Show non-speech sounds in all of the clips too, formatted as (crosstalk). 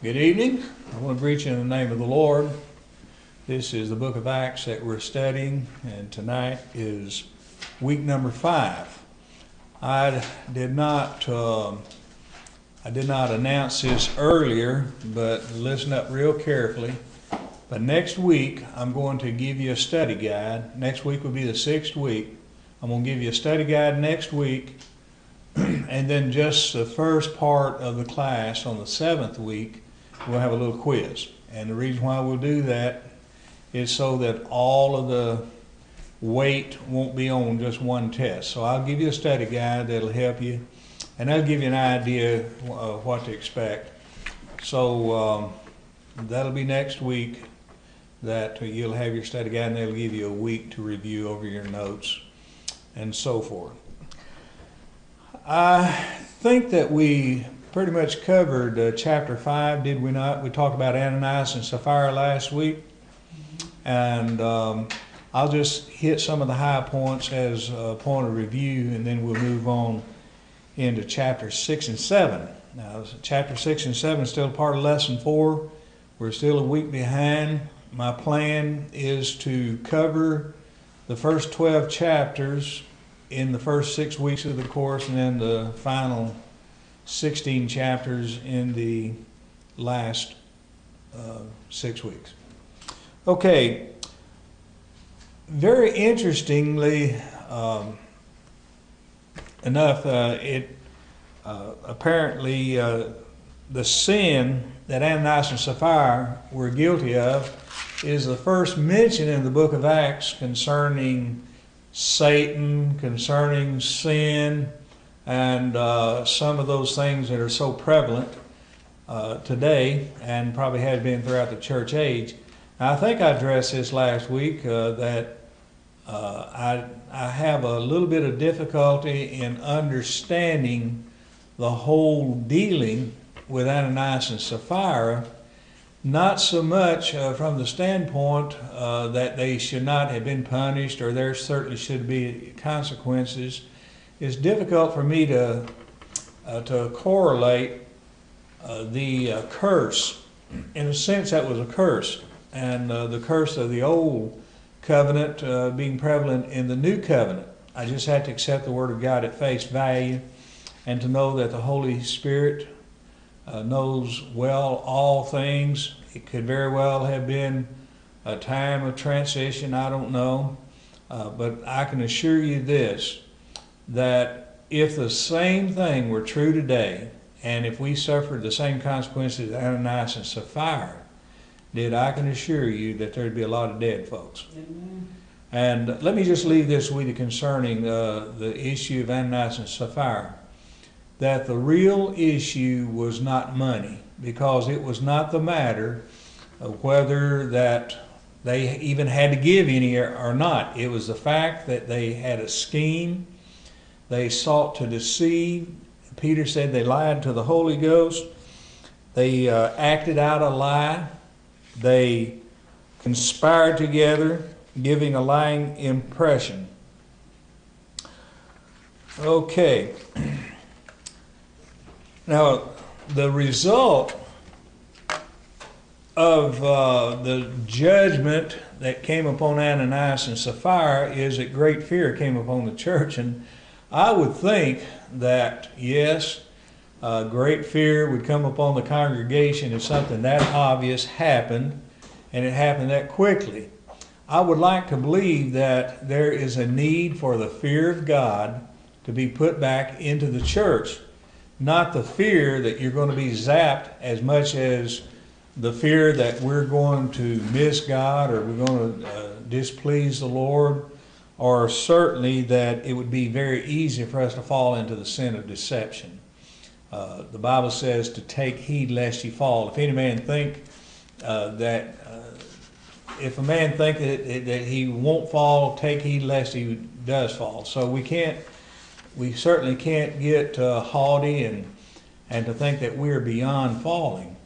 Good evening. I want to greet you in the name of the Lord. This is the book of Acts that we're studying, and tonight is week number five. I did not um, I did not announce this earlier, but listen up real carefully. But next week, I'm going to give you a study guide. Next week will be the sixth week. I'm going to give you a study guide next week, (clears throat) and then just the first part of the class on the seventh week, we'll have a little quiz. And the reason why we'll do that is so that all of the weight won't be on just one test. So I'll give you a study guide that'll help you, and that'll give you an idea of what to expect. So um, that'll be next week that you'll have your study guide, and they'll give you a week to review over your notes and so forth. I think that we pretty much covered uh, chapter 5, did we not? We talked about Ananias and Sapphira last week. And um, I'll just hit some of the high points as a point of review, and then we'll move on into chapter 6 and 7. Now, chapter 6 and 7 is still part of lesson 4. We're still a week behind. My plan is to cover the first 12 chapters in the first six weeks of the course, and then the final 16 chapters in the last uh, six weeks. Okay, very interestingly um, enough, uh, it uh, apparently uh, the sin that Ananias and Sapphira were guilty of is the first mention in the book of Acts concerning Satan, concerning sin, and uh, some of those things that are so prevalent uh, today and probably have been throughout the church age. Now, I think I addressed this last week uh, that uh, I, I have a little bit of difficulty in understanding the whole dealing with Ananias and Sapphira, not so much uh, from the standpoint uh, that they should not have been punished or there certainly should be consequences. It's difficult for me to, uh, to correlate uh, the uh, curse. In a sense, that was a curse, and uh, the curse of the old covenant being prevalent in the new covenant. I just had to accept the Word of God at face value and to know that the Holy Spirit uh, knows well all things. It could very well have been a time of transition, I don't know. Uh, but I can assure you this that if the same thing were true today, and if we suffered the same consequences as Ananias and Sapphira did, I can assure you that there'd be a lot of dead folks. Amen. And let me just leave this with you concerning uh, the issue of Ananias and Sapphira that the real issue was not money because it was not the matter of whether that they even had to give any or not. It was the fact that they had a scheme, they sought to deceive. Peter said they lied to the Holy Ghost, they uh, acted out a lie, they conspired together, giving a lying impression. Okay. (clears throat) Now, the result of uh, the judgment that came upon Ananias and Sapphira is that great fear came upon the church. And I would think that, yes, uh, great fear would come upon the congregation if something that obvious happened, and it happened that quickly. I would like to believe that there is a need for the fear of God to be put back into the church not the fear that you're going to be zapped as much as the fear that we're going to miss God or we're going to uh, displease the Lord, or certainly that it would be very easy for us to fall into the sin of deception. Uh, the Bible says to take heed lest you fall. If any man think uh, that, uh, if a man think that, that he won't fall, take heed lest he does fall. So we can't we certainly can't get uh, haughty and, and to think that we're beyond falling.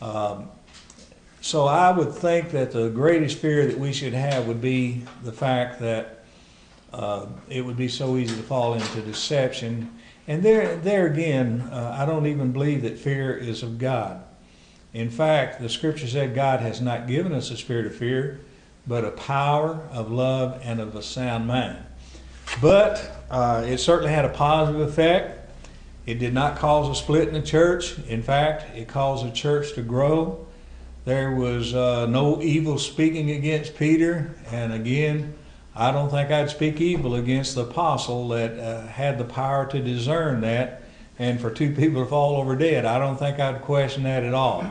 Um, so I would think that the greatest fear that we should have would be the fact that uh, it would be so easy to fall into deception. And there, there again, uh, I don't even believe that fear is of God. In fact, the scripture said God has not given us a spirit of fear, but a power of love and of a sound mind. But uh, it certainly had a positive effect. It did not cause a split in the church. In fact, it caused the church to grow. There was uh, no evil speaking against Peter. And again, I don't think I'd speak evil against the apostle that uh, had the power to discern that and for two (laughs) people to fall over dead. I don't think I'd question that at all.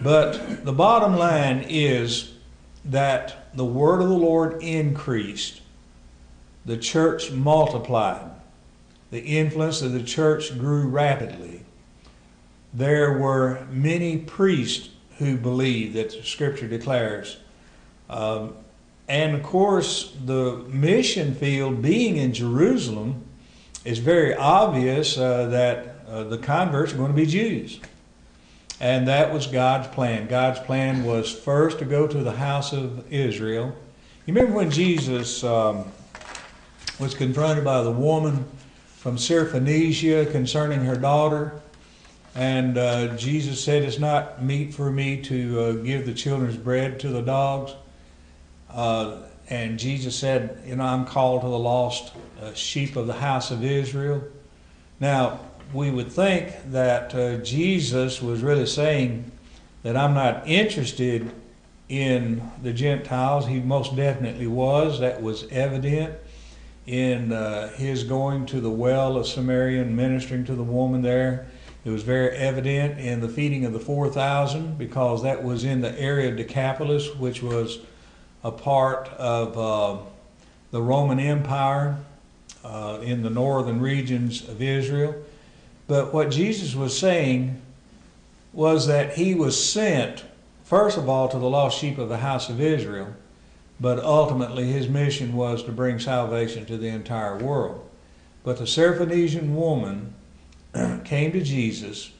But the bottom line is that the word of the Lord increased, the church multiplied, the influence of the church grew rapidly. There were many priests who believed that scripture declares. Um, and of course, the mission field being in Jerusalem, it's very obvious uh, that uh, the converts are going to be Jews. And that was God's plan. God's plan was first to go to the house of Israel. You remember when Jesus um, was confronted by the woman from Syrophoenicia concerning her daughter? And uh, Jesus said, It's not meet for me to uh, give the children's bread to the dogs. Uh, and Jesus said, You know, I'm called to the lost uh, sheep of the house of Israel. Now, we would think that uh, Jesus was really saying that I'm not interested in the Gentiles. He most definitely was. That was evident in uh, his going to the well of Samaria and ministering to the woman there. It was very evident in the feeding of the 4,000 because that was in the area of Decapolis, which was a part of uh, the Roman Empire uh, in the northern regions of Israel. But what Jesus was saying was that he was sent, first of all, to the lost sheep of the house of Israel, but ultimately his mission was to bring salvation to the entire world. But the Syrophoenician woman (clears throat) came to Jesus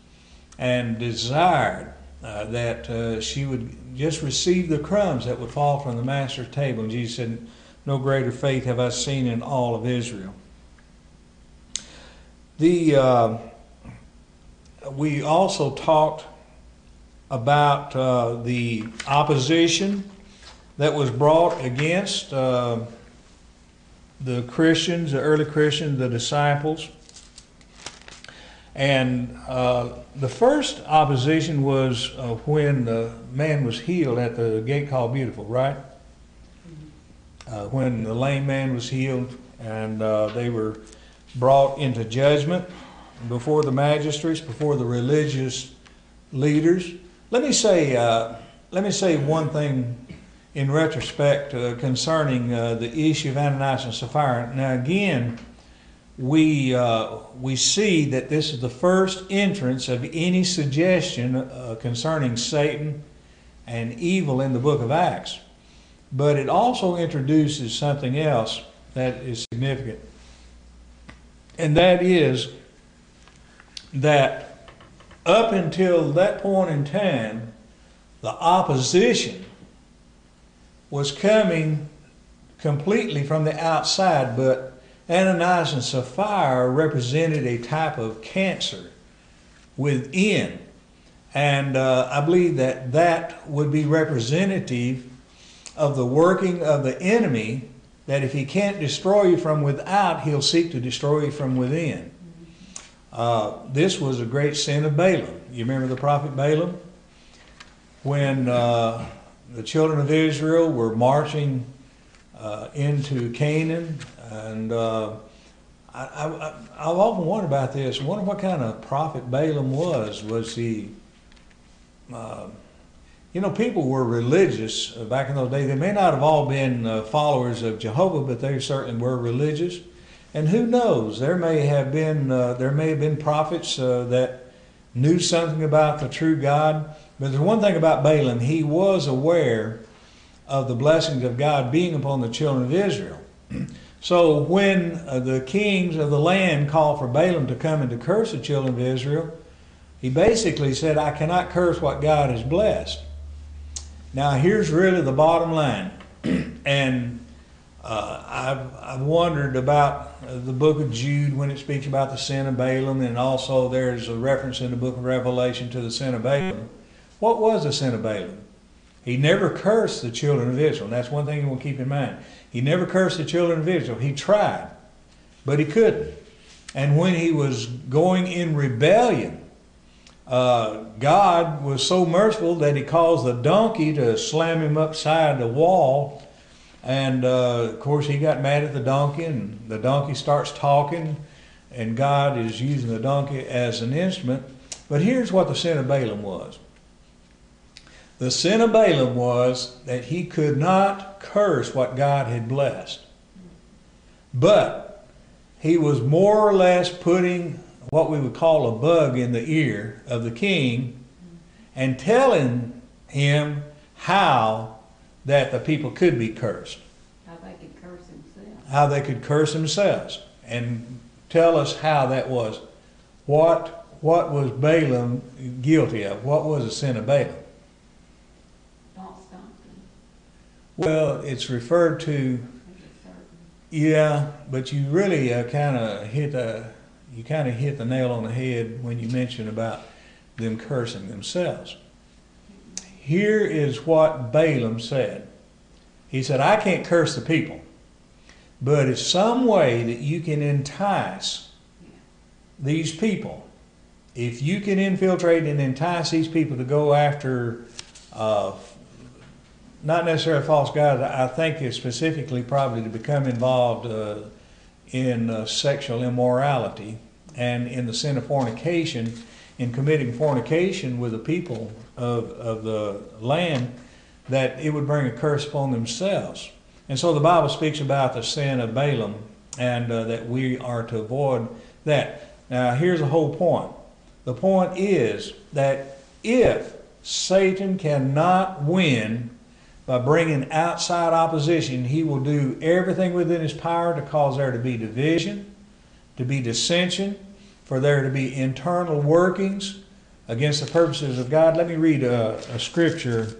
and desired uh, that uh, she would just receive the crumbs that would fall from the master's table. And Jesus said, No greater faith have I seen in all of Israel. The uh, we also talked about uh, the opposition that was brought against uh, the Christians, the early Christians, the disciples. And uh, the first opposition was uh, when the man was healed at the gate called Beautiful, right? Uh, when the lame man was healed and uh, they were brought into judgment before the magistrates, before the religious leaders. Let me say, uh, let me say one thing in retrospect uh, concerning the issue of Ananias and Sapphira. Now, again, we uh, we see that this is the first entrance of any suggestion uh, concerning Satan and evil in the book of Acts, but it also introduces something else that is significant, and that is that up until that point in time, the opposition was coming completely from the outside, but Ananias and Sapphira represented a type of cancer within. And uh, I believe that that would be representative of the working of the enemy, that if he can't destroy you from without, he'll seek to destroy you from within. Uh, this was a great sin of Balaam. You remember the prophet Balaam? When uh, the children of Israel were marching uh, into Canaan, and uh, I, have often wondered about this. I wonder what kind of prophet Balaam was. Was he, uh, you know, people were religious back in those days. They may not have all been uh, followers of Jehovah, but they certainly were religious. And who knows? There may have been uh, there may have been prophets uh, that knew something about the true God. But there's one thing about Balaam: he was aware of the blessings of God being upon the children of Israel. So when uh, the kings of the land called for Balaam to come and to curse the children of Israel, he basically said, "I cannot curse what God has blessed." Now here's really the bottom line, (clears throat) and uh, I've, I've wondered about the book of Jude when it speaks about the sin of Balaam, and also there's a reference in the book of Revelation to the sin of Balaam. What was the sin of Balaam? He never cursed the children of Israel. And that's one thing you want to keep in mind. He never cursed the children of Israel. He tried, but he couldn't. And when he was going in rebellion, uh, God was so merciful that he caused the donkey to slam him upside the wall. And uh, of course, he got mad at the donkey, and the donkey starts talking, and God is using the donkey as an instrument. But here's what the sin of Balaam was the sin of Balaam was that he could not curse what God had blessed. But he was more or less putting what we would call a bug in the ear of the king and telling him how that the people could be cursed. How they could curse themselves. How they could curse themselves. And tell us how that was. What, what was Balaam guilty of? What was the sin of Balaam? False doctrine. Well, it's referred to, yeah, but you really uh, kind of hit the, you kind of hit the nail on the head when you mentioned about them cursing themselves. Here is what Balaam said. He said, I can't curse the people, but it's some way that you can entice these people. If you can infiltrate and entice these people to go after, uh, not necessarily false gods, I think it's specifically probably to become involved uh, in uh, sexual immorality and in the sin of fornication, in committing fornication with the people of, of the land, that it would bring a curse upon themselves. And so the Bible speaks about the sin of Balaam and uh, that we are to avoid that. Now, here's the whole point the point is that if Satan cannot win by bringing outside opposition, he will do everything within his power to cause there to be division, to be dissension, for there to be internal workings against the purposes of God. Let me read a, a scripture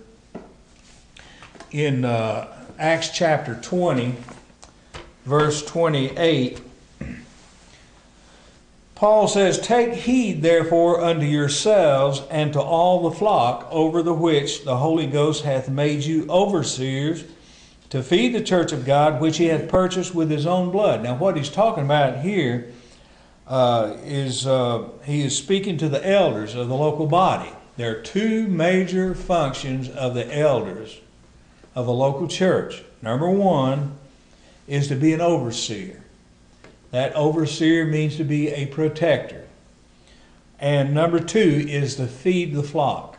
in uh, Acts chapter 20, verse 28. Paul says, Take heed therefore unto yourselves and to all the flock over the which the Holy Ghost hath made you overseers to feed the church of God which he hath purchased with his own blood. Now, what he's talking about here uh, is uh, he is speaking to the elders of the local body. There are two major functions of the elders of a local church. Number one is to be an overseer. That overseer means to be a protector. And number two is to feed the flock.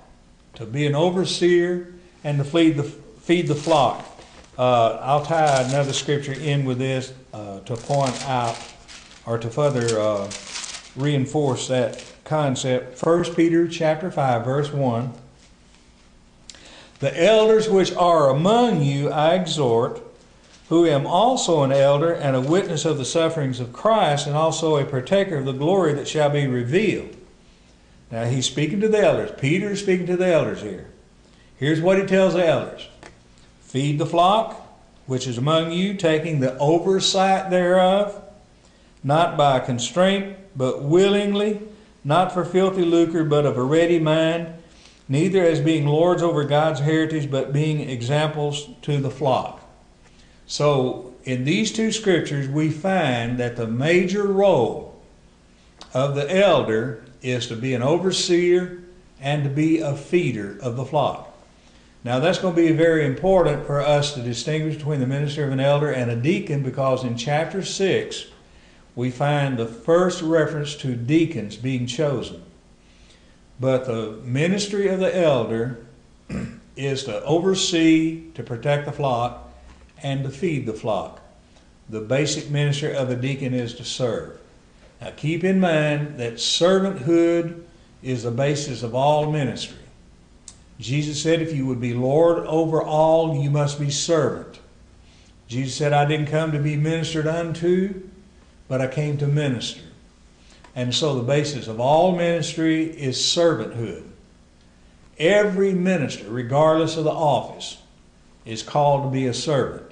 To be an overseer and to feed the, feed the flock. Uh, I'll tie another scripture in with this uh, to point out or to further uh, reinforce that concept. 1 Peter chapter 5, verse 1. The elders which are among you I exhort, who am also an elder and a witness of the sufferings of Christ, and also a partaker of the glory that shall be revealed. Now he's speaking to the elders. Peter is speaking to the elders here. Here's what he tells the elders Feed the flock which is among you, taking the oversight thereof, not by constraint, but willingly, not for filthy lucre, but of a ready mind, neither as being lords over God's heritage, but being examples to the flock. So, in these two scriptures, we find that the major role of the elder is to be an overseer and to be a feeder of the flock. Now, that's going to be very important for us to distinguish between the ministry of an elder and a deacon because in chapter 6, we find the first reference to deacons being chosen. But the ministry of the elder (clears throat) is to oversee, to protect the flock, and to feed the flock. The basic ministry of a deacon is to serve. Now keep in mind that servanthood is the basis of all ministry. Jesus said, if you would be Lord over all, you must be servant. Jesus said, I didn't come to be ministered unto, but I came to minister. And so the basis of all ministry is servanthood. Every minister, regardless of the office, is called to be a servant.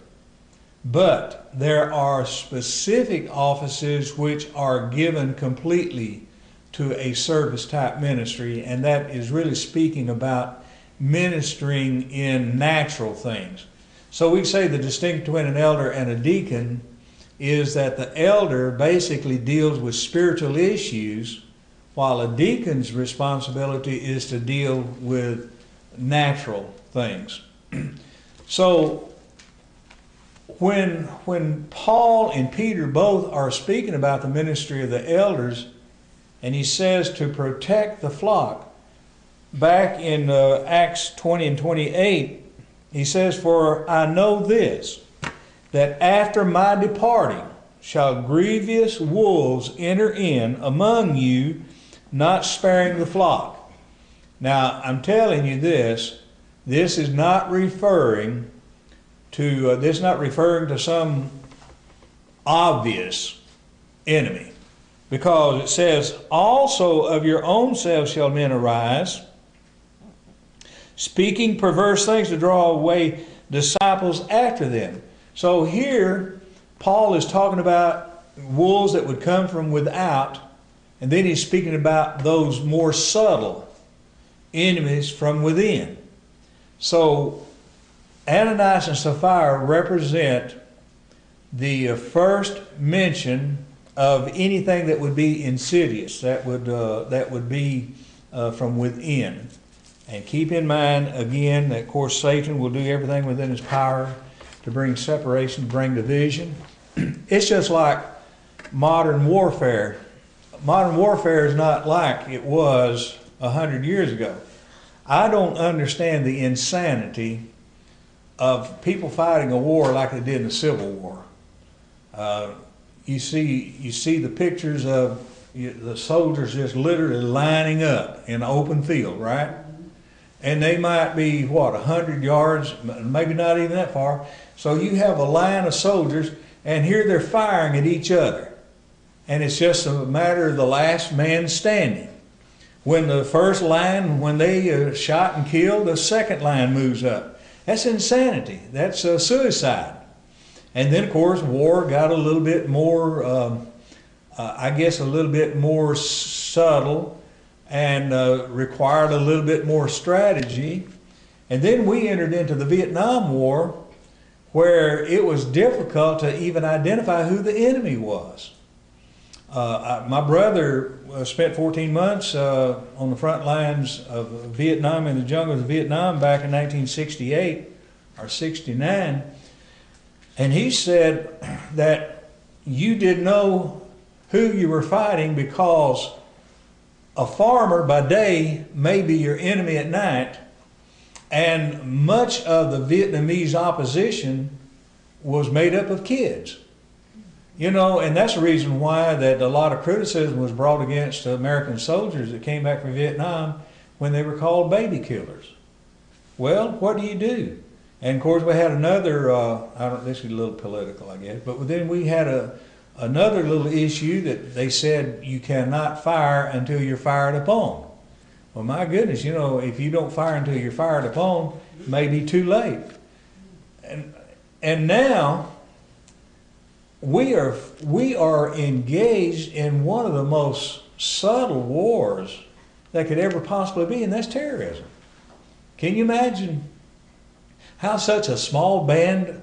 But there are specific offices which are given completely to a service type ministry, and that is really speaking about ministering in natural things. So we say the distinction between an elder and a deacon is that the elder basically deals with spiritual issues, while a deacon's responsibility is to deal with natural things. (clears throat) so when when Paul and Peter both are speaking about the ministry of the elders, and he says to protect the flock, back in uh, Acts 20 and 28, he says, For I know this, that after my departing shall grievous wolves enter in among you, not sparing the flock. Now, I'm telling you this, this is not referring to, uh, this is not referring to some obvious enemy. Because it says, Also of your own selves shall men arise, speaking perverse things to draw away disciples after them. So here, Paul is talking about wolves that would come from without, and then he's speaking about those more subtle enemies from within. So Ananias and Sapphira represent the uh, first mention of anything that would be insidious, that would uh, that would be uh, from within. And keep in mind again that of course Satan will do everything within his power to bring separation, bring division. (clears throat) it's just like modern warfare. Modern warfare is not like it was a hundred years ago. I don't understand the insanity of people fighting a war like they did in the Civil War. Uh, you see, you see the pictures of the soldiers just literally lining up in an open field, right? And they might be what a hundred yards, maybe not even that far. So you have a line of soldiers, and here they're firing at each other, and it's just a matter of the last man standing. When the first line, when they uh, shot and killed, the second line moves up. That's insanity. That's uh, suicide. And then, of course, war got a little bit more, um, uh, I guess, a little bit more subtle and uh, required a little bit more strategy. And then we entered into the Vietnam War where it was difficult to even identify who the enemy was. Uh, I, my brother uh, spent 14 months uh, on the front lines of Vietnam in the jungles of Vietnam back in 1968 or 69 and he said (clears throat) that you didn't know who you were fighting because a farmer by day may be your enemy at night. And much of the Vietnamese opposition was made up of kids. You know, and that's the reason why that a lot of criticism was brought against American soldiers that came back from Vietnam when they were called baby killers. Well, what do you do? And of course, we had another. Uh, I don't. This is a little political, I guess. But then we had a another little issue that they said you cannot fire until you're fired upon. Well, my goodness, you know, if you don't fire until you're fired upon, it may be too late. And and now we are we are engaged in one of the most subtle wars that could ever possibly be, and that's terrorism. Can you imagine how such a small band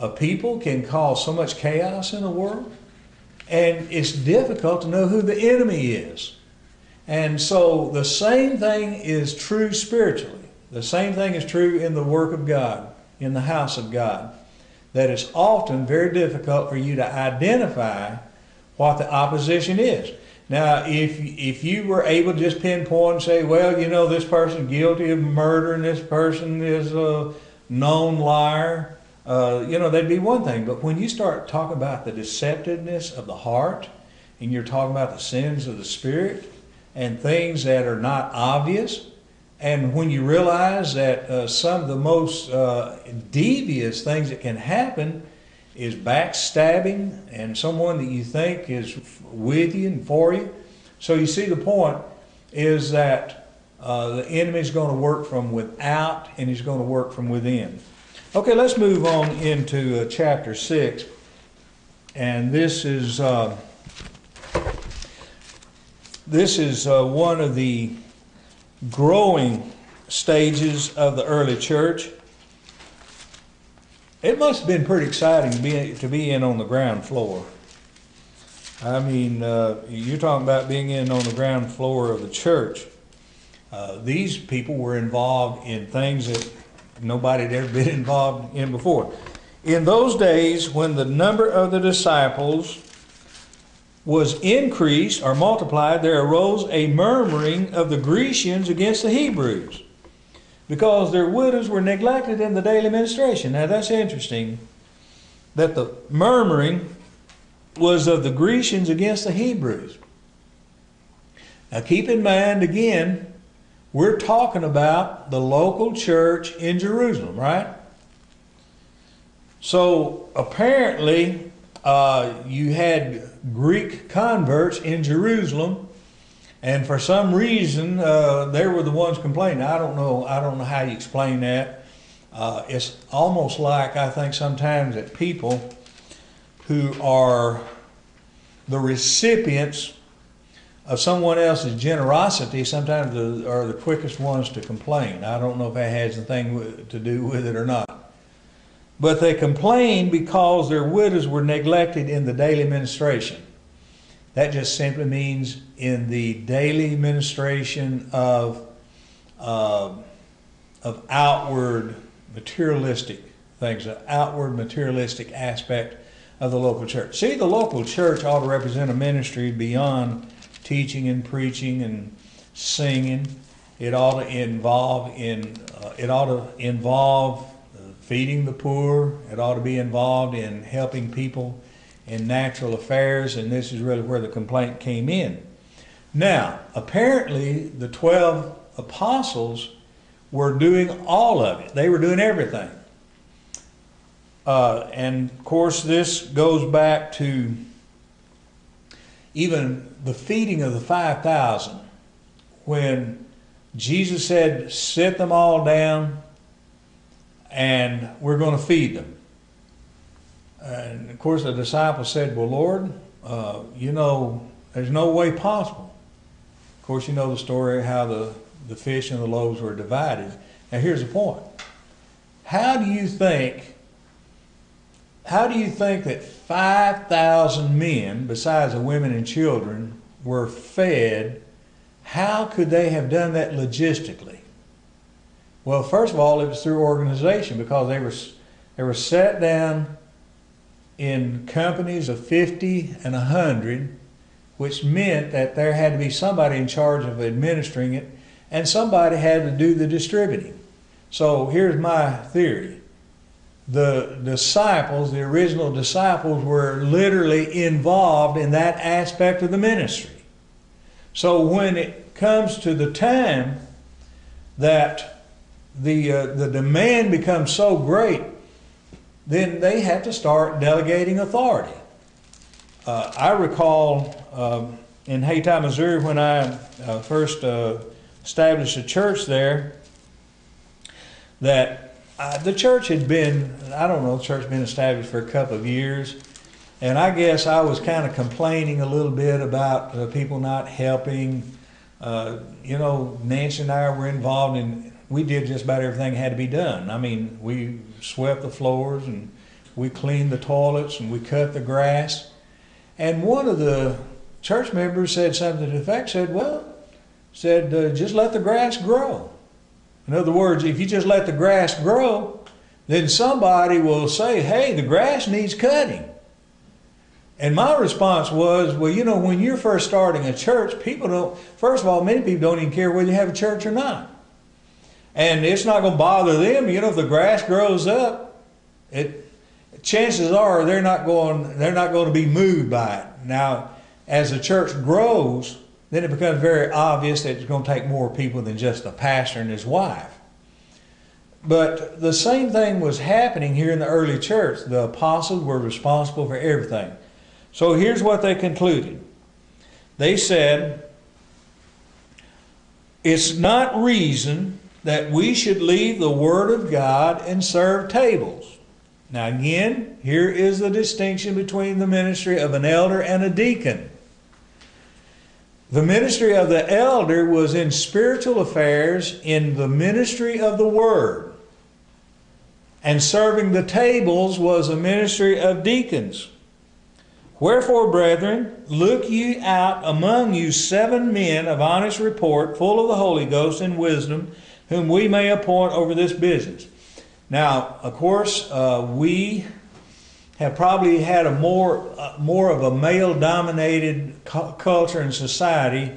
of people can cause so much chaos in the world. And it's difficult to know who the enemy is. And so the same thing is true spiritually. The same thing is true in the work of God, in the house of God. That it's often very difficult for you to identify what the opposition is. Now, if if you were able to just pinpoint and say, well, you know, this person guilty of murder and this person is a known liar, uh, you know, that'd be one thing. But when you start talking about the deceptiveness of the heart, and you're talking about the sins of the spirit, and things that are not obvious, and when you realize that uh, some of the most uh, devious things that can happen is backstabbing and someone that you think is with you and for you. So you see the point is that uh, the enemy is going to work from without and he's going to work from within. Okay, let's move on into uh, chapter 6. And this is uh, this is uh, one of the growing stages of the early church. It must have been pretty exciting to be, to be in on the ground floor. I mean, uh, you're talking about being in on the ground floor of the church. Uh, these people were involved in things that nobody had ever been (laughs) involved in before. In those days, when the number of the disciples was increased or multiplied, there arose a murmuring of the Grecians against the Hebrews because their widows were neglected in the daily ministration. Now that's interesting that the murmuring was of the Grecians against the Hebrews. Now keep in mind again, we're talking about the local church in Jerusalem, right? So apparently, uh, you had Greek converts in Jerusalem, and for some reason, uh, they were the ones complaining. I don't know. I don't know how you explain that. Uh, it's almost like I think sometimes that people who are the recipients of someone else's generosity sometimes are the quickest ones to complain. I don't know if that has anything to do with it or not. But they complained because their widows were neglected in the daily ministration. That just simply means in the daily ministration of, uh, of outward materialistic things, an outward materialistic aspect of the local church. See, the local church ought to represent a ministry beyond teaching and preaching and singing. It ought to involve in uh, it ought to involve feeding the poor. It ought to be involved in helping people in natural affairs, and this is really where the complaint came in. Now, apparently, the twelve apostles were doing all of it. They were doing everything. Uh, and of course, this goes back to even the feeding of the 5,000 when Jesus said, Sit them all down and we're going to feed them. And of course, the disciples said, Well, Lord, uh, you know, there's no way possible. Of course, you know the story how the, the fish and the loaves were divided. Now, here's the point. How do you think how do you think that 5,000 men, besides the women and children, were fed? How could they have done that logistically? Well, first of all, it was through organization because they were, they were set down in companies of 50 and 100, which meant that there had to be somebody in charge of administering it and somebody had to do the distributing. So here's my theory the disciples, the original disciples, were literally involved in that aspect of the ministry. So when it comes to the time that the, uh, the demand becomes so great, then they have to start delegating authority. Uh, I recall um, in Hayti, Missouri, when I uh, first uh, established a church there, that uh, the church had been, I don't know, the church had been established for a couple of years. And I guess I was kind of complaining a little bit about uh, people not helping. You know, Nancy and I were involved in, we did just about everything had to be done. I mean, we swept the floors and we cleaned the toilets and we cut the grass. And one of the church members said something to the effect, said, well, said, uh, just let the grass grow. In other words, if you just let the grass grow, then somebody will say, hey, the grass needs cutting. And my response was, well, you know, when you're first starting a church, people don't, first of all, many people don't even care whether you have a church or not. And it's not going to bother them. You know, if the grass grows up, it, chances are they're not going, they're not going to be moved by it. Now, as the church grows, then it becomes very obvious that it's going to take more people than just the pastor and his wife. But the same thing was happening here in the early church. The apostles were responsible for everything. So here's what they concluded they said, It's not reason that we should leave the Word of God and serve tables. Now, again, here is the distinction between the ministry of an elder and a deacon. The ministry of the elder was in spiritual affairs, in the ministry of the word. And serving the tables was a ministry of deacons. Wherefore, brethren, look ye out among you seven men of honest report, full of the Holy Ghost and wisdom, whom we may appoint over this business. Now, of course, uh, we have probably had a more uh, more of a male-dominated cu- culture and society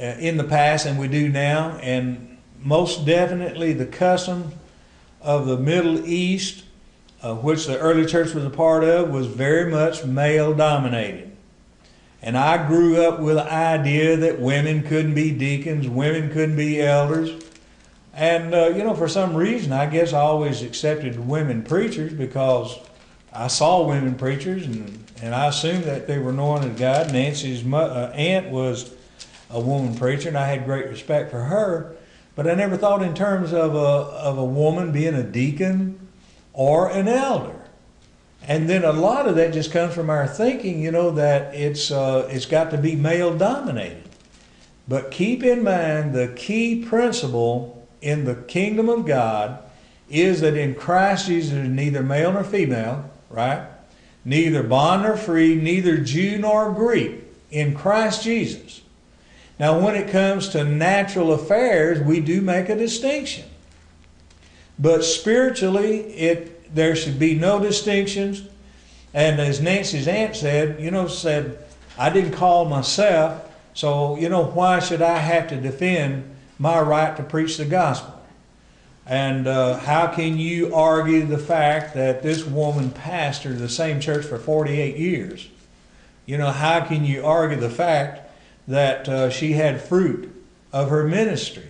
uh, in the past than we do now, and most definitely the custom of the Middle East, uh, which the early church was a part of, was very much male-dominated. And I grew up with the idea that women couldn't be deacons, women couldn't be elders. And, uh, you know, for some reason, I guess I always accepted women preachers because I saw women preachers and, and I assumed that they were anointed of God. Nancy's uh, aunt was a woman preacher and I had great respect for her. But I never thought in terms of a, of a woman being a deacon or an elder. And then a lot of that just comes from our thinking, you know, that it's, uh, it's got to be male dominated. But keep in mind the key principle in the kingdom of God is that in Christ Jesus is neither male nor female, right? Neither bond nor free, neither Jew nor Greek in Christ Jesus. Now, when it comes to natural affairs, we do make a distinction. But spiritually, it there should be no distinctions. And as Nancy's aunt said, you know, said, I didn't call myself, so, you know, why should I have to defend my right to preach the gospel? And uh, how can you argue the fact that this woman pastored the same church for 48 years? You know, how can you argue the fact that uh, she had fruit of her ministry?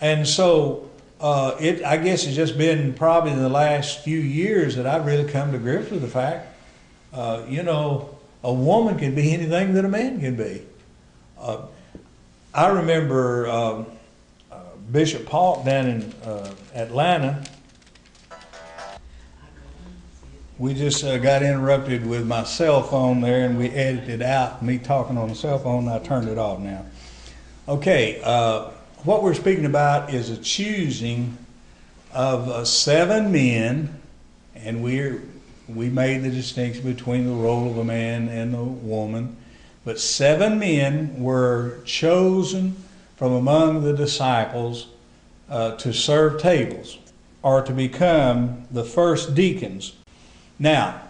And so, uh, it I guess it's just been probably in the last few years that I've really come to grips with the fact, uh, you know, a woman can be anything that a man can be. Uh, I remember. Um, Bishop Paulk down in uh, Atlanta. We just uh, got interrupted with my cell phone there, and we edited out me talking on the cell phone. I turned it off now. Okay, uh, what we're speaking about is a choosing of uh, seven men, and we're we made the distinction between the role of a man and a woman, but seven men were chosen from among the disciples uh, to serve tables or to become the first deacons. Now,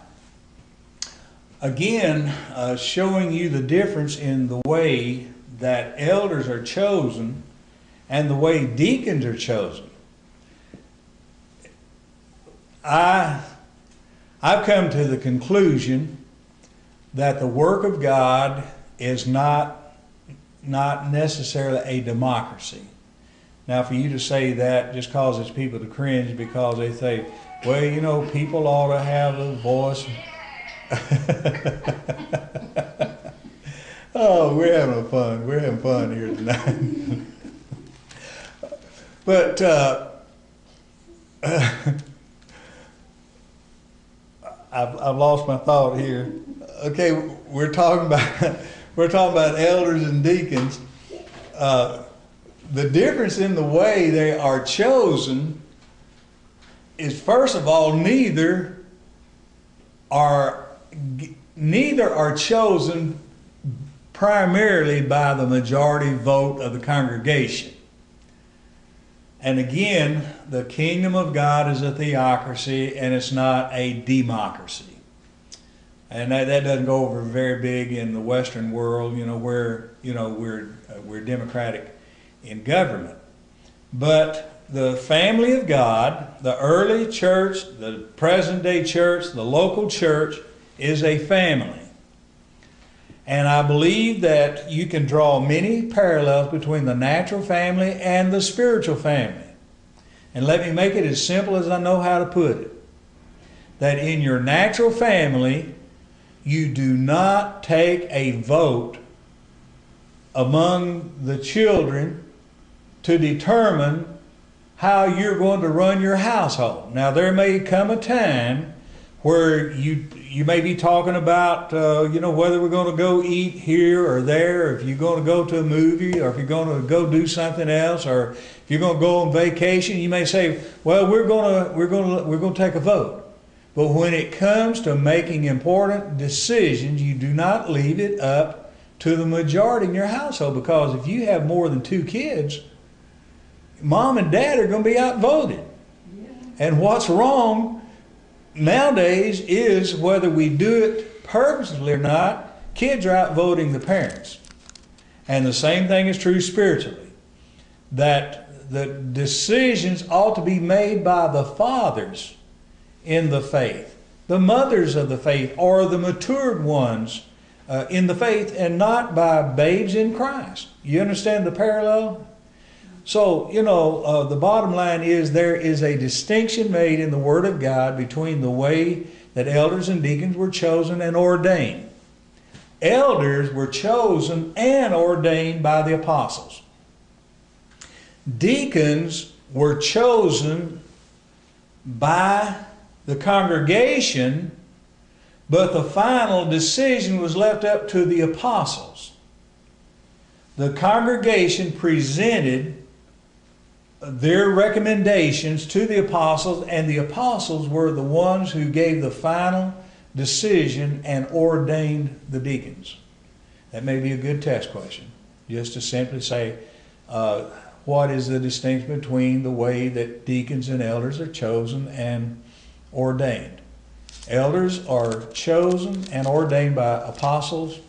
again, uh, showing you the difference in the way that elders are chosen and the way deacons are chosen. I, I've come to the conclusion that the work of God is not not necessarily a democracy. Now, for you to say that just causes people to cringe because they say, well, you know, people ought to have a voice. (laughs) oh, we're having fun. We're having fun here tonight. (laughs) but uh, (laughs) I've, I've lost my thought here. Okay, we're talking about (laughs) we're talking about elders and deacons. Uh, the difference in the way they are chosen is, first of all, neither are neither are chosen primarily by the majority vote of the congregation. And again, the kingdom of God is a theocracy and it's not a democracy and that, that doesn't go over very big in the Western world. You know, where you know we're uh, we're democratic in government, but the family of God, the early church, the present day church, the local church is a family. And I believe that you can draw many parallels between the natural family and the spiritual family. And let me make it as simple as I know how to put it. That in your natural family, you do not take a vote among the children to determine how you're going to run your household. Now, there may come a time where you you may be talking about uh, you know whether we're going to go eat here or there, if you're going to go to a movie, or if you're going to go do something else, or if you're going to go on vacation. You may say, "Well, we're going to we're going to we're going to take a vote." But when it comes to making important decisions, you do not leave it up to the majority in your household because if you have more than two kids, mom and dad are going to be outvoted. Yeah. And what's wrong nowadays is whether we do it purposely or not, kids are outvoting the parents. And the same thing is true spiritually. That the decisions ought to be made by the fathers in the faith, the mothers of the faith, or the matured ones uh, in the faith, and not by babes in Christ. You understand the parallel? So, you know, uh, the bottom line is there is a distinction made in the Word of God between the way that elders and deacons were chosen and ordained. Elders were chosen and ordained by the apostles. Deacons were chosen by the congregation, but the final decision was left up to the apostles. The congregation presented their recommendations to the apostles, and the apostles were the ones who gave the final decision and ordained the deacons. That may be a good test question, just to simply say, uh, what is the distinction between the way that deacons and elders are chosen and ordained? Elders are chosen and ordained by apostles,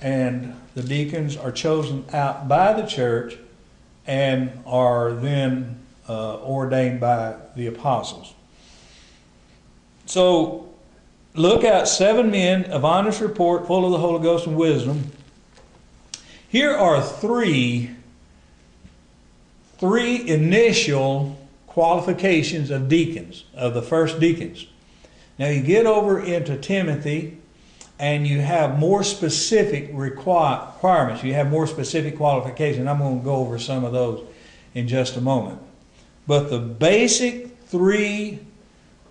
and the deacons are chosen out by the church and are then uh, ordained by the apostles. So, look at seven men of honest report, full of the Holy Ghost and wisdom. Here are three, three initial qualifications of deacons, of the first deacons. Now, you get over into Timothy, and you have more specific requirements. You have more specific qualifications. I'm going to go over some of those in just a moment. But the basic three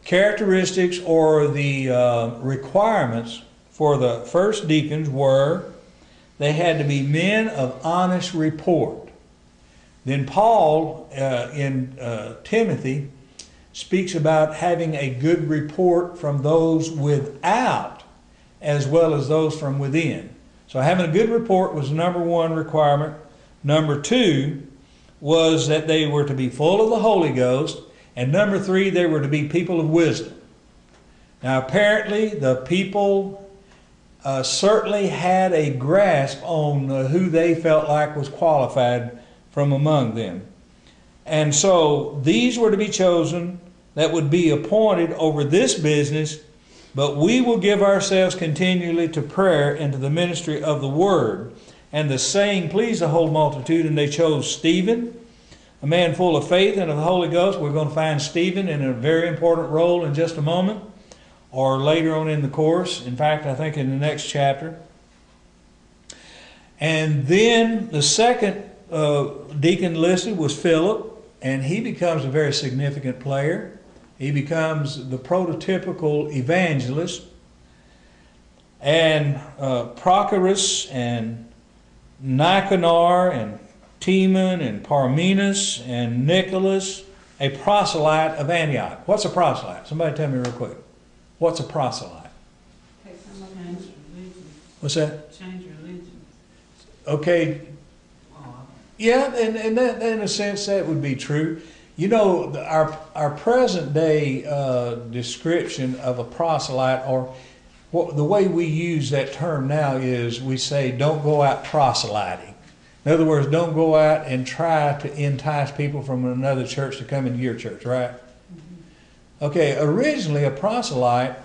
characteristics or the uh, requirements for the first deacons were they had to be men of honest report. Then Paul uh, in uh, Timothy speaks about having a good report from those without as well as those from within. So having a good report was number one requirement. Number two was that they were to be full of the Holy Ghost. And number three, they were to be people of wisdom. Now, apparently, the people uh, certainly had a grasp on uh, who they felt like was qualified from among them. And so these were to be chosen that would be appointed over this business but we will give ourselves continually to prayer and to the ministry of the word. And the saying pleased the whole multitude, and they chose Stephen, a man full of faith and of the Holy Ghost. We're going to find Stephen in a very important role in just a moment, or later on in the course. In fact, I think in the next chapter. And then the second uh, deacon listed was Philip, and he becomes a very significant player. He becomes the prototypical evangelist. And uh, Prochorus and Nicanor and Timon and Parmenas and Nicholas, a proselyte of Antioch. What's a proselyte? Somebody tell me real quick. What's a proselyte? Okay, some of them- Change religion. What's that? Change religion. Okay, yeah, and, and that, in a sense that would be true. You know, the, our, our present day uh, description of a proselyte, or what, the way we use that term now is we say, don't go out proselyting. In other words, don't go out and try to entice people from another church to come into your church, right? Okay, originally a proselyte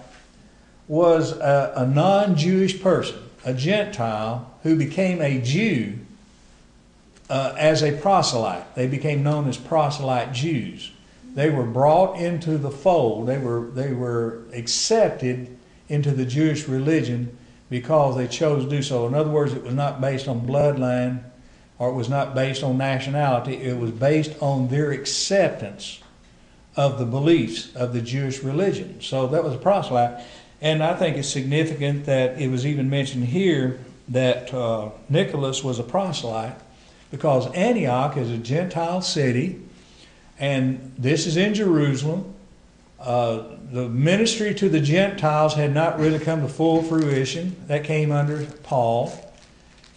was a, a non Jewish person, a Gentile who became a Jew uh, as a proselyte. They became known as proselyte Jews. They were brought into the fold. They were they were accepted into the Jewish religion because they chose to do so. In other words, it was not based on bloodline or it was not based on nationality. It was based on their acceptance of the beliefs of the Jewish religion. So that was a proselyte. And I think it's significant that it was even mentioned here that uh, Nicholas was a proselyte because Antioch is a Gentile city, and this is in Jerusalem. Uh, the ministry to the Gentiles had not really come to full fruition. That came under Paul.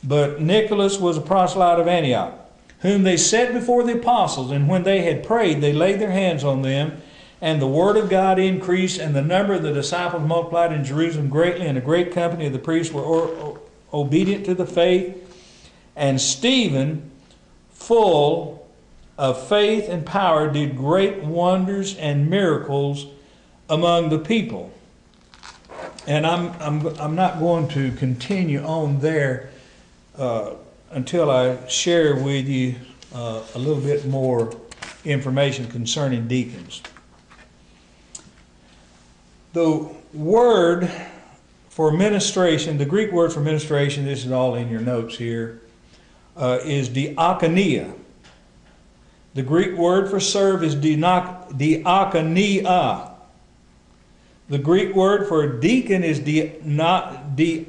But Nicholas was a proselyte of Antioch, whom they set before the apostles, and when they had prayed, they laid their hands on them, and the word of God increased, and the number of the disciples multiplied in Jerusalem greatly, and a great company of the priests were o- obedient to the faith. And Stephen, full of faith and power, did great wonders and miracles among the people. And I'm, I'm, I'm not going to continue on there uh, until I share with you uh, a little bit more information concerning deacons. The word for ministration, the Greek word for ministration, this is all in your notes here, uh, is diakonia. The Greek word for serve is diakonia. The Greek word for deacon is diakonos.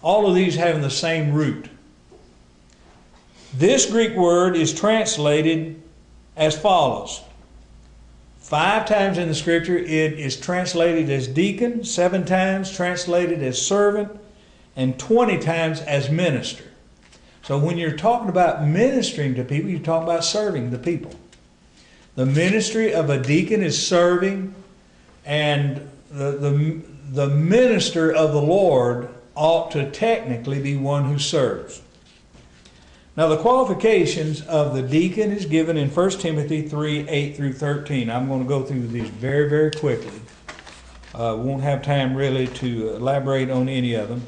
All of these having the same root. This Greek word is translated as follows. Five times in the scripture it is translated as deacon, seven times translated as servant, and 20 times as minister. So when you're talking about ministering to people, you're talking about serving the people. The ministry of a deacon is serving, and the, the, the minister of the Lord ought to technically be one who serves. Now, the qualifications of the deacon is given in 1 Timothy 3 8 through 13. I'm going to go through these very, very quickly. Uh, won't have time really to elaborate on any of them.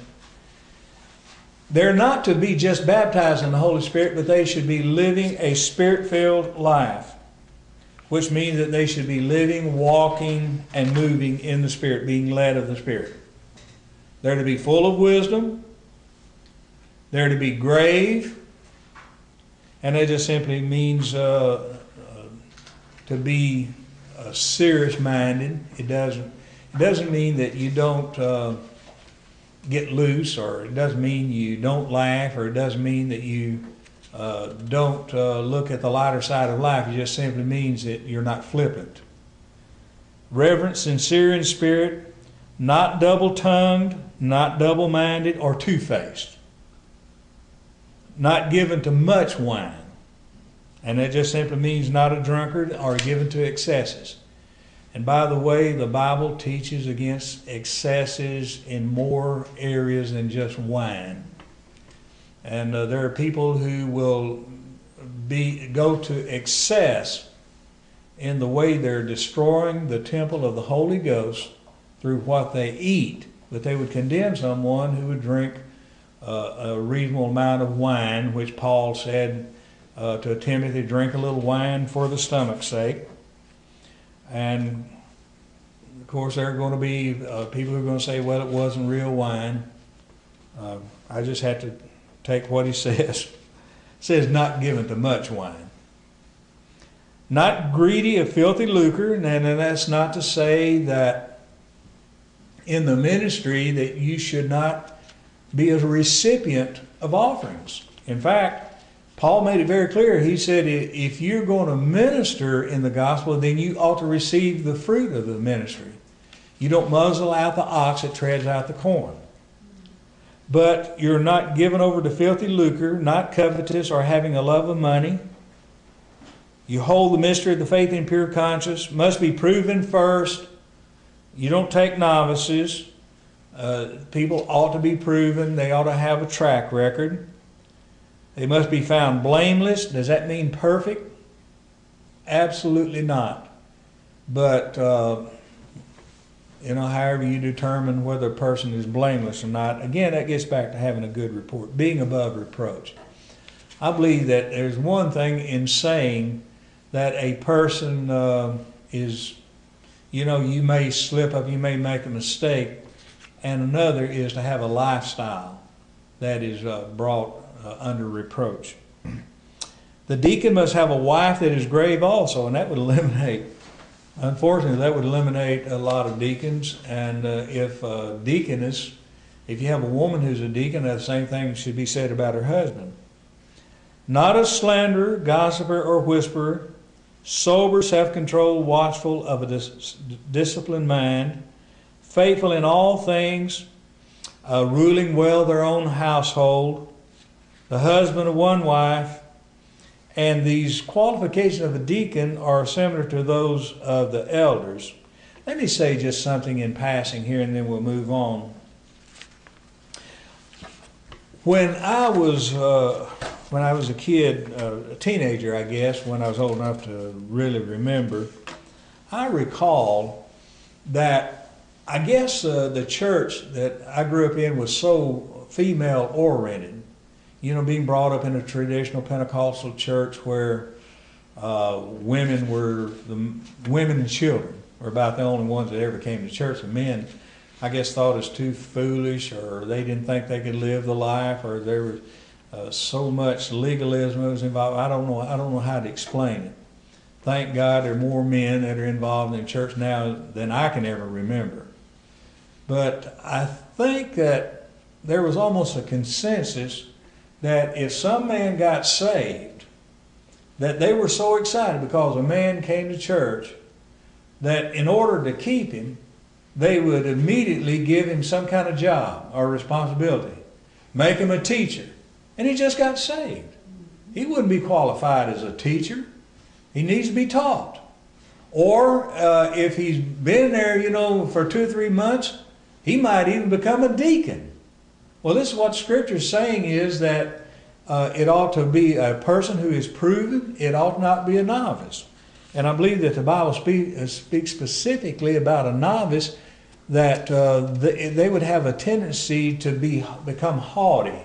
They're not to be just baptized in the Holy Spirit, but they should be living a spirit filled life, which means that they should be living, walking, and moving in the Spirit, being led of the Spirit. They're to be full of wisdom, they're to be grave, and it just simply means uh, uh, to be uh, serious minded. It doesn't, it doesn't mean that you don't uh, get loose, or it doesn't mean you don't laugh, or it doesn't mean that you uh, don't uh, look at the lighter side of life. It just simply means that you're not flippant. Reverent, sincere in spirit, not double tongued, not double minded, or two faced. Not given to much wine. And that just simply means not a drunkard or given to excesses. And by the way, the Bible teaches against excesses in more areas than just wine. And uh, there are people who will be go to excess in the way they're destroying the temple of the Holy Ghost through what they eat. But they would condemn someone who would drink uh, a reasonable amount of wine, which Paul said uh, to Timothy, drink a little wine for the stomach's sake. And of course, there are going to be uh, people who are going to say, well, it wasn't real wine. Uh, I just have to take what he (laughs) says. It says, not given to much wine. Not greedy of filthy lucre, and that's not to say that in the ministry that you should not be a recipient of offerings. In fact, Paul made it very clear. He said, if you're going to minister in the gospel, then you ought to receive the fruit of the ministry. You don't muzzle out the ox that treads out the corn. But you're not given over to filthy lucre, not covetous or having a love of money. You hold the mystery of the faith in pure conscience, must be proven first. You don't take novices. Uh, people ought to be proven, they ought to have a track record. They must be found blameless. Does that mean perfect? Absolutely not. But, uh, you know, however you determine whether a person is blameless or not, again, that gets back to having a good report, being above reproach. I believe that there's one thing in saying that a person uh, is, you know, you may slip up, you may make a mistake, and another is to have a lifestyle that is uh, brought uh, under reproach. The deacon must have a wife that is grave also, and that would (laughs) eliminate, unfortunately, that would eliminate a lot of deacons. And uh, if a deaconess, if you have a woman who's a deacon, that same thing should be said about her husband. Not a slanderer, gossiper, or whisperer, sober, self controlled, watchful, of a dis- disciplined mind, faithful in all things, uh, ruling well their own household, the husband of one wife. And these qualifications of a deacon are similar to those of the elders. Let me say just something in passing here and then we'll move on. When I was uh, when I was a kid, uh, a teenager, I guess, when I was old enough to really remember, I recall that I guess uh, the church that I grew up in was so female oriented. You know, being brought up in a traditional Pentecostal church where uh, women were the women and children were about the only ones that ever came to church. And men, I guess, thought it was too foolish, or they didn't think they could live the life, or there was uh, so much legalism was involved. I don't know. I don't know how to explain it. Thank God there are more men that are involved in church now than I can ever remember. But I think that there was almost a consensus that if some man got saved, that they were so excited because a man came to church that in order to keep him, they would immediately give him some kind of job or responsibility, make him a teacher, and he just got saved. He wouldn't be qualified as a teacher. He needs to be taught. Or uh, if he's been there, you know, for two or three months, he might even become a deacon. Well, this is what Scripture is saying is that uh, it ought to be a person who is proven. It ought not be a novice. And I believe that the Bible speak, uh, speaks specifically about a novice that uh, the, they would have a tendency to be become haughty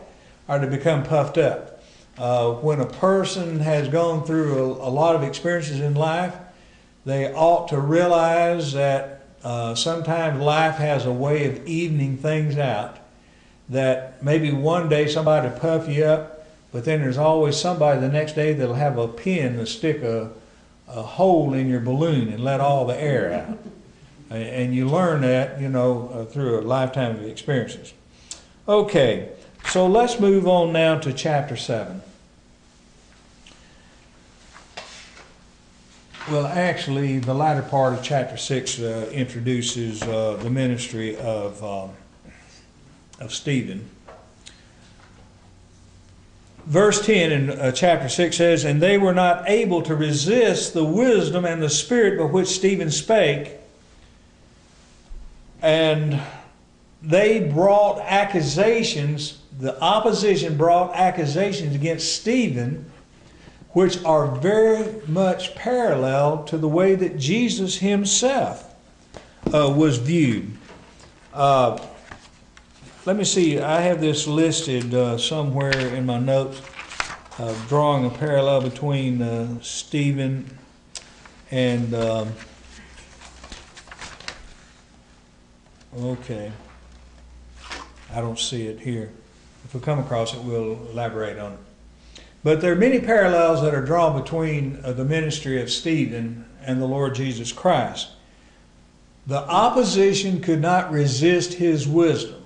or to become puffed up. Uh, when a person has gone through a, a, lot of experiences in life, they ought to realize that uh, sometimes life has a way of evening things out. That maybe one day somebody will puff you up, but then there's always somebody the next day that'll have a pin to stick a, a hole in your balloon and let all the air out. (laughs) And you learn that, you know, uh, through a lifetime of experiences. Okay, so let's move on now to chapter 7. Well, actually, the latter part of chapter 6 uh, introduces uh, the ministry of, um, of Stephen. Verse 10 in uh, chapter 6 says, And they were not able to resist the wisdom and the spirit by which Stephen spake. And they brought accusations, the opposition brought accusations against Stephen which are very much parallel to the way that Jesus himself uh, was viewed. Uh, let me see, I have this listed uh, somewhere in my notes, uh, drawing a parallel between uh, Stephen and. Um, okay. I don't see it here. If we come across it, we'll elaborate on it. But there are many parallels that are drawn between uh, the ministry of Stephen and the Lord Jesus Christ. The opposition could not resist his wisdom.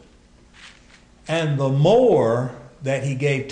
And the more that he gave